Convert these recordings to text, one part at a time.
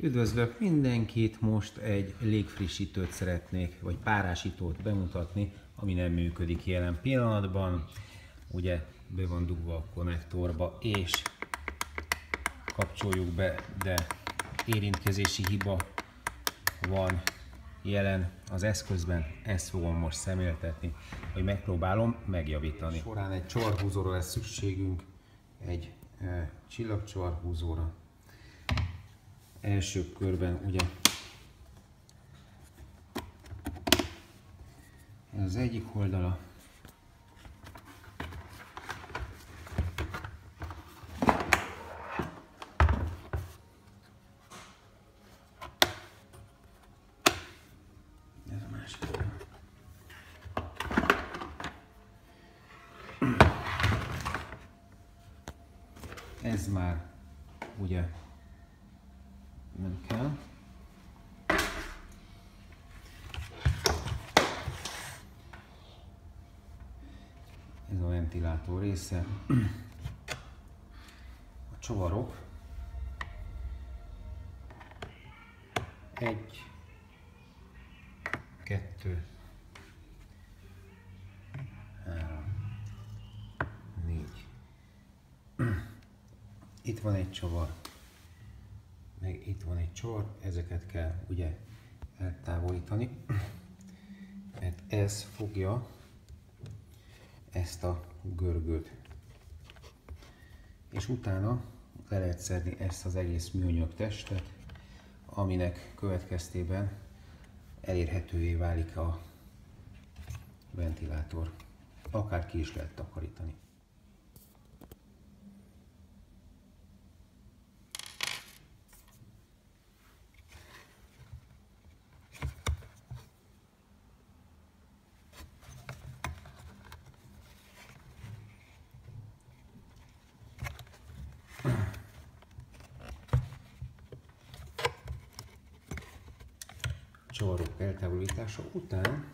Üdvözlök mindenkit! Most egy légfrissítőt szeretnék, vagy párásítót bemutatni, ami nem működik jelen pillanatban. Ugye be van dugva a konnektorba, és kapcsoljuk be, de érintkezési hiba van jelen az eszközben, ezt fogom most szemléltetni, hogy megpróbálom megjavítani. Során egy csavarhúzóra lesz szükségünk, egy e, csillagcsavarhúzóra, első körben ugye ez az egyik oldala, ez már ugye nem kell. Ez a ventilátor része. A csavarok. Egy, kettő, három, négy. Itt van egy csavar meg itt van egy csor, ezeket kell ugye eltávolítani, mert ez fogja ezt a görgőt. És utána le lehet szedni ezt az egész műanyag testet, aminek következtében elérhetővé válik a ventilátor. Akár ki is lehet takarítani. Csavarok eltávolítása után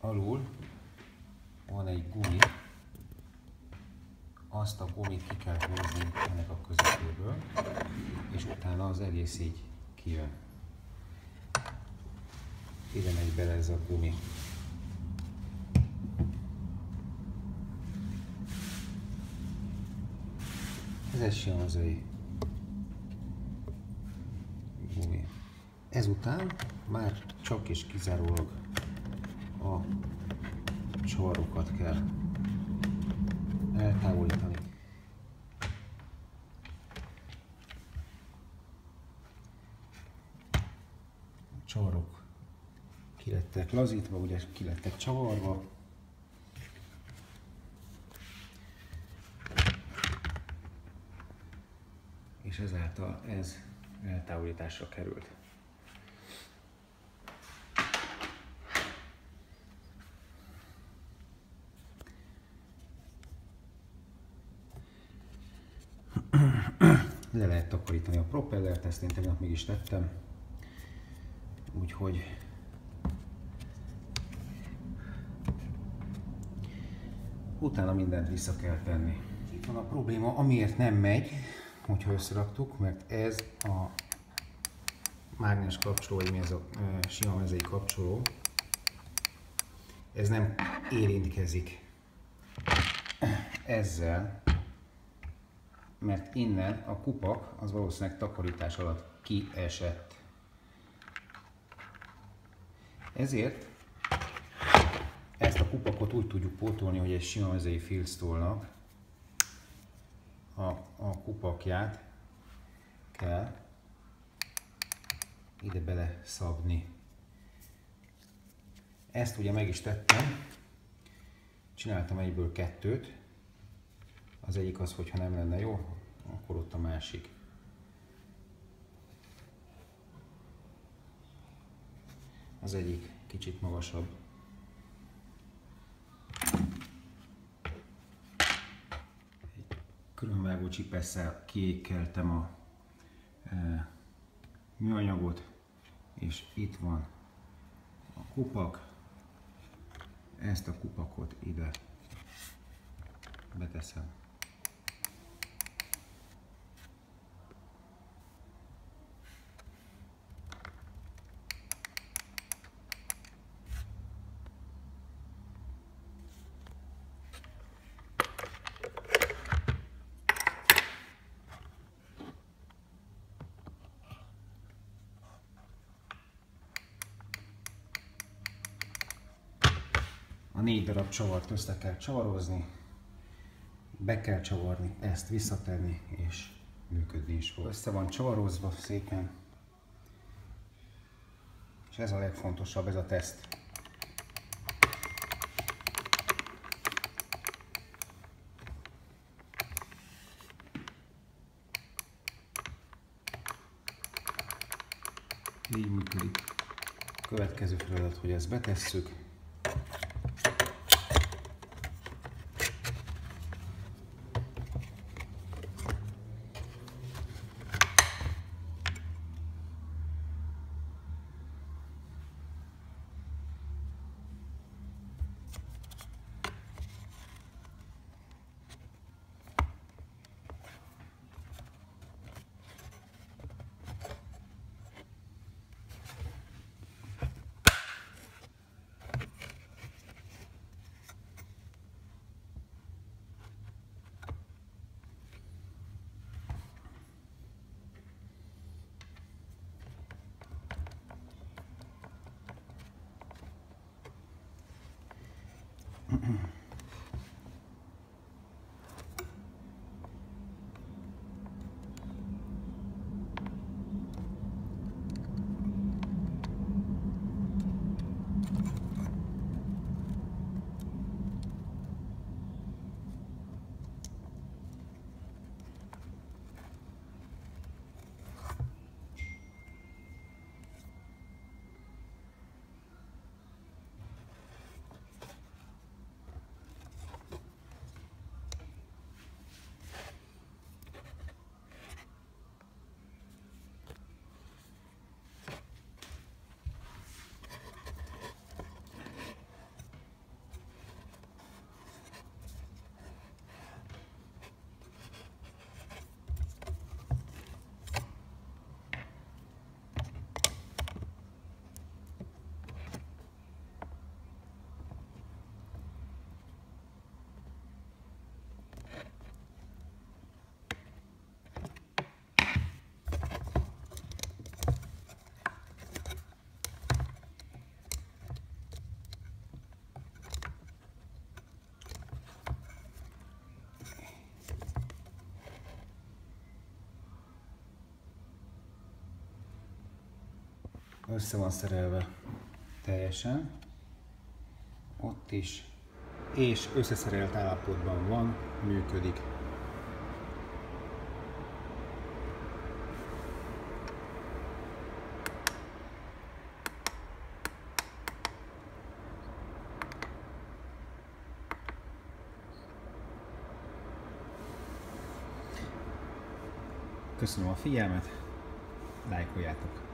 alul van egy gumi, azt a gumit ki kell húzni ennek a közepéből, és utána az egész így kijön. Ide megy bele ez a gumi. Ez egy siamazai gumi. Ezután már csak és kizárólag a csavarokat kell eltávolítani. A csavarok ki lettek lazítva, ugye ki lettek csavarva. És ezáltal ez eltávolításra került. Le lehet takarítani a propellert, ezt én tegnap még is tettem. Úgyhogy utána mindent vissza kell tenni. Itt van a probléma, amiért nem megy, hogyha összeraktuk, mert ez a mágnes kapcsoló, mi ez a e, sima mezei kapcsoló, ez nem érintkezik ezzel, mert innen a kupak az valószínűleg takarítás alatt kiesett. Ezért ezt a kupakot úgy tudjuk pótolni, hogy egy sima mezei a, a kupakját kell ide bele szabni. Ezt ugye meg is tettem, csináltam egyből kettőt, az egyik az, hogyha nem lenne jó, akkor ott a másik. Az egyik kicsit magasabb. Egy különvágó csipesszel kiékeltem a e, műanyagot, és itt van a kupak. Ezt a kupakot ide beteszem. A négy darab csavart össze kell csavarozni, be kell csavarni, ezt visszatenni, és működni is fog. Össze van csavarozva szépen, és ez a legfontosabb, ez a teszt. Így működik. Következő feladat, hogy ezt betesszük. Mm-hmm. Össze van szerelve teljesen, ott is, és összeszerelt állapotban van, működik. Köszönöm a figyelmet, lájkoljátok!